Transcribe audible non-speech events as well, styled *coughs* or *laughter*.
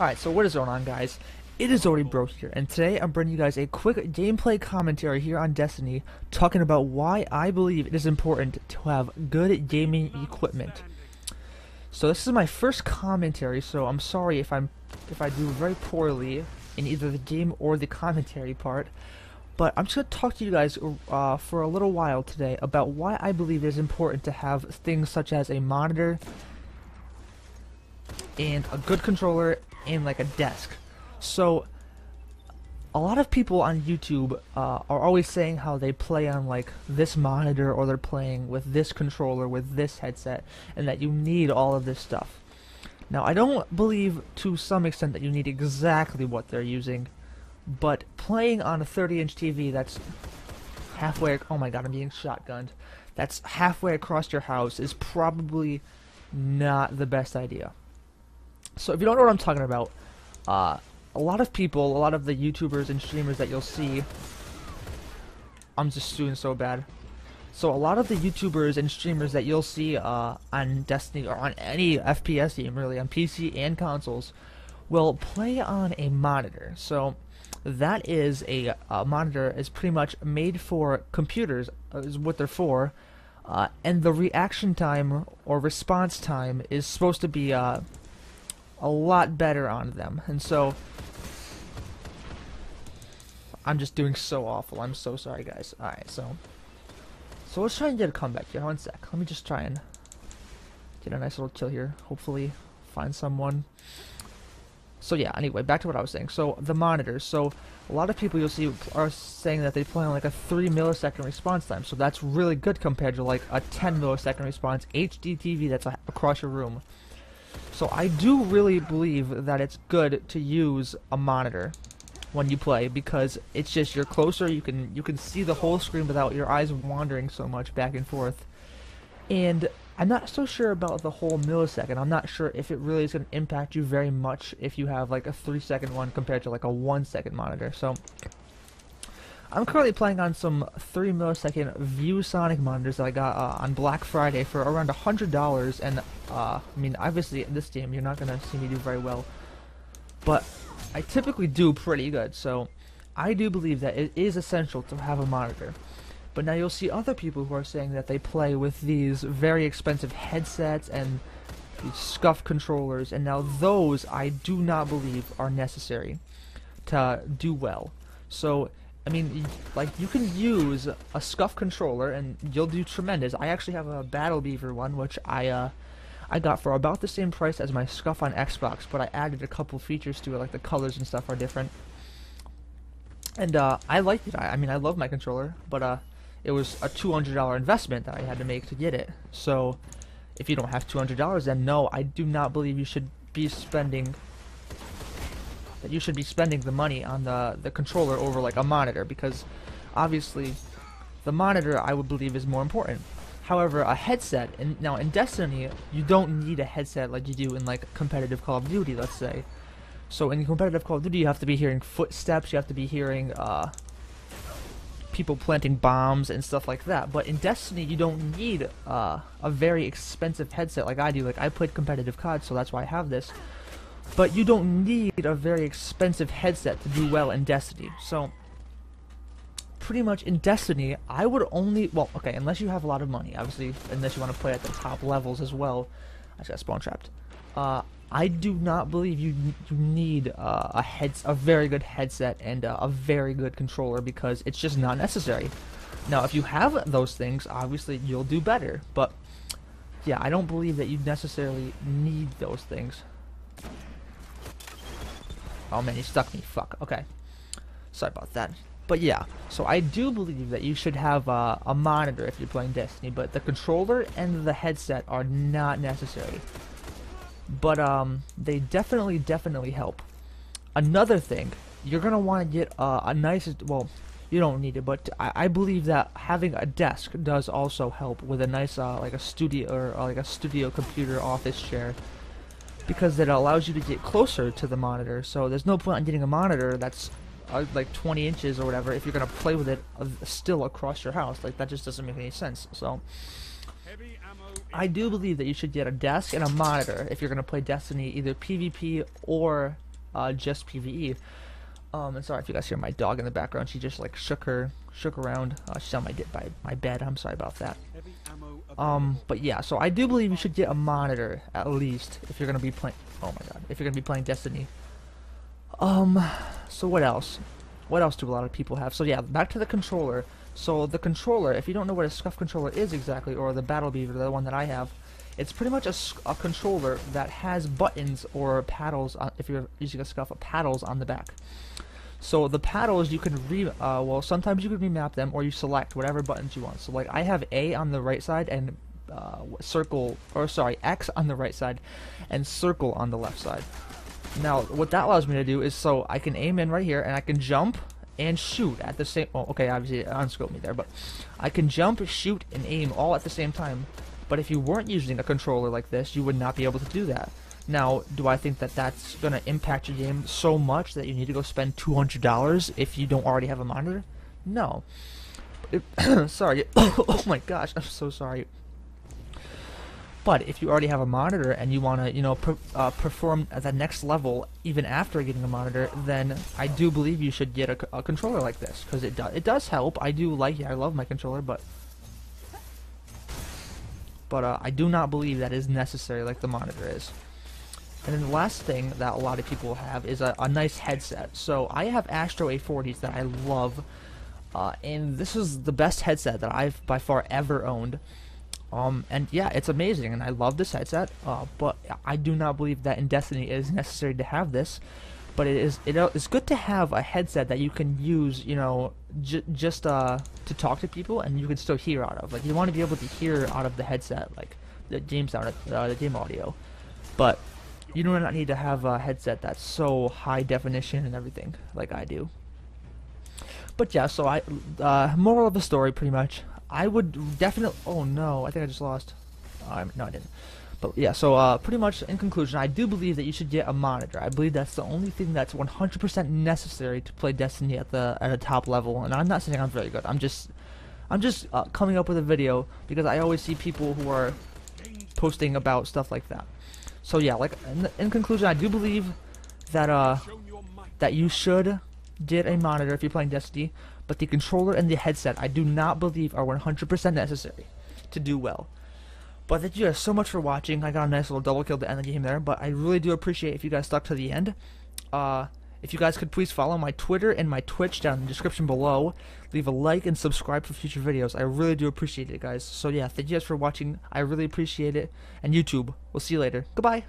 Alright, so what is going on guys? It is OdyBro here, and today I'm bringing you guys a quick gameplay commentary here on Destiny, talking about why I believe it is important to have good gaming equipment. So this is my first commentary, so I'm sorry if I'm if I do very poorly in either the game or the commentary part, but I'm just going to talk to you guys uh, for a little while today about why I believe it is important to have things such as a monitor and a good controller and like a desk. So a lot of people on YouTube uh, are always saying how they play on like this monitor or they're playing with this controller with this headset and that you need all of this stuff. Now I don't believe to some extent that you need exactly what they're using, but playing on a 30 inch TV that's halfway, oh my god I'm being shotgunned, that's halfway across your house is probably not the best idea. So if you don't know what I'm talking about, uh, a lot of people, a lot of the YouTubers and streamers that you'll see, I'm just doing so bad. So a lot of the YouTubers and streamers that you'll see uh, on Destiny or on any FPS game really, on PC and consoles, will play on a monitor. So that is a, a monitor is pretty much made for computers, uh, is what they're for. Uh, and the reaction time or response time is supposed to be uh, a lot better on them. And so, I'm just doing so awful. I'm so sorry, guys. Alright, so, so let's try and get a comeback here. One sec. Let me just try and get a nice little chill here. Hopefully, find someone. So yeah, anyway, back to what I was saying. So, the monitors. So, a lot of people you'll see are saying that they play on like a 3 millisecond response time. So that's really good compared to like a 10 millisecond response HD TV that's across your room. So I do really believe that it's good to use a monitor when you play because it's just you're closer you can you can see the whole screen without your eyes wandering so much back and forth. And I'm not so sure about the whole millisecond. I'm not sure if it really is going to impact you very much if you have like a three second one compared to like a one second monitor. So I'm currently playing on some 3 millisecond ViewSonic monitors that I got uh, on Black Friday for around $100 and uh, I mean obviously in this game you're not going to see me do very well but I typically do pretty good so I do believe that it is essential to have a monitor. But now you'll see other people who are saying that they play with these very expensive headsets and these SCUF controllers and now those I do not believe are necessary to do well. So I mean, like, you can use a SCUF controller and you'll do tremendous. I actually have a Battle Beaver one, which I, uh, I got for about the same price as my SCUF on Xbox, but I added a couple features to it, like the colors and stuff are different. And, uh, I like it. I, I mean, I love my controller, but, uh, it was a $200 investment that I had to make to get it. So, if you don't have $200, then no, I do not believe you should be spending you should be spending the money on the, the controller over like a monitor because obviously the monitor I would believe is more important. However, a headset, and now in Destiny, you don't need a headset like you do in like competitive Call of Duty, let's say. So in competitive Call of Duty, you have to be hearing footsteps, you have to be hearing uh, people planting bombs and stuff like that. But in Destiny, you don't need uh, a very expensive headset like I do. Like I played competitive COD, so that's why I have this. But you don't need a very expensive headset to do well in Destiny. So, pretty much in Destiny, I would only, well, okay, unless you have a lot of money, obviously, unless you want to play at the top levels as well. I just got spawn trapped. Uh, I do not believe you you need uh, a head a very good headset and uh, a very good controller because it's just not necessary. Now, if you have those things, obviously you'll do better. But yeah, I don't believe that you necessarily need those things. Oh man, he stuck me. Fuck. Okay. Sorry about that. But yeah, so I do believe that you should have uh, a monitor if you're playing Destiny, but the controller and the headset are not necessary. But um, they definitely, definitely help. Another thing, you're gonna want to get uh, a nice, well, you don't need it, but I, I, believe that having a desk does also help with a nice, uh, like a studio or, or like a studio computer office chair because it allows you to get closer to the monitor. So there's no point in getting a monitor that's uh, like 20 inches or whatever if you're gonna play with it uh, still across your house. Like that just doesn't make any sense. So I do believe that you should get a desk and a monitor if you're gonna play Destiny, either PvP or uh, just PVE. Um, and sorry if you guys hear my dog in the background. She just like shook her, shook around. Uh, she's on my by my bed. I'm sorry about that. Um, but yeah, so I do believe you should get a monitor at least if you're gonna be playing. Oh my god, if you're gonna be playing Destiny. Um, so what else? What else do a lot of people have? So yeah, back to the controller. So the controller, if you don't know what a SCUF controller is exactly, or the Battle Beaver, the one that I have, it's pretty much a, a controller that has buttons or paddles, on, if you're using a SCUF, paddles on the back. So the paddles you can re uh, well sometimes you can remap them or you select whatever buttons you want. So like I have A on the right side and uh, circle or sorry X on the right side and circle on the left side. Now what that allows me to do is so I can aim in right here and I can jump and shoot at the same. Oh, okay, obviously it unscoped me there, but I can jump, shoot, and aim all at the same time. But if you weren't using a controller like this, you would not be able to do that. Now, do I think that that's going to impact your game so much that you need to go spend $200 if you don't already have a monitor? No. It, *coughs* sorry. *coughs* oh my gosh, I'm so sorry. But if you already have a monitor and you want to, you know, per, uh, perform at the next level even after getting a monitor, then I do believe you should get a, a controller like this because it does it does help. I do like it. I love my controller, but but uh, I do not believe that is necessary like the monitor is. And then the last thing that a lot of people have is a, a nice headset. So I have Astro A40s that I love, uh, and this is the best headset that I've by far ever owned. Um, and yeah, it's amazing, and I love this headset. Uh, but I do not believe that in Destiny it is necessary to have this. But it is it, it's good to have a headset that you can use, you know, just uh, to talk to people, and you can still hear out of. Like you want to be able to hear out of the headset, like the game sound, uh, the game audio. But you do not need to have a headset that's so high definition and everything like I do. But yeah, so I, uh, moral of the story, pretty much. I would definitely. Oh no, I think I just lost. Uh, no, I didn't. But yeah, so uh, pretty much in conclusion, I do believe that you should get a monitor. I believe that's the only thing that's 100% necessary to play Destiny at the at a top level. And I'm not saying I'm very good. I'm just I'm just uh, coming up with a video because I always see people who are posting about stuff like that. So yeah, like in, in conclusion, I do believe that uh that you should get a monitor if you're playing Destiny, but the controller and the headset I do not believe are 100% necessary to do well. But thank you guys so much for watching. I got a nice little double kill to end the game there, but I really do appreciate if you guys stuck to the end. Uh, if you guys could please follow my Twitter and my Twitch down in the description below. Leave a like and subscribe for future videos. I really do appreciate it, guys. So yeah, thank you guys for watching. I really appreciate it. And YouTube, we'll see you later. Goodbye.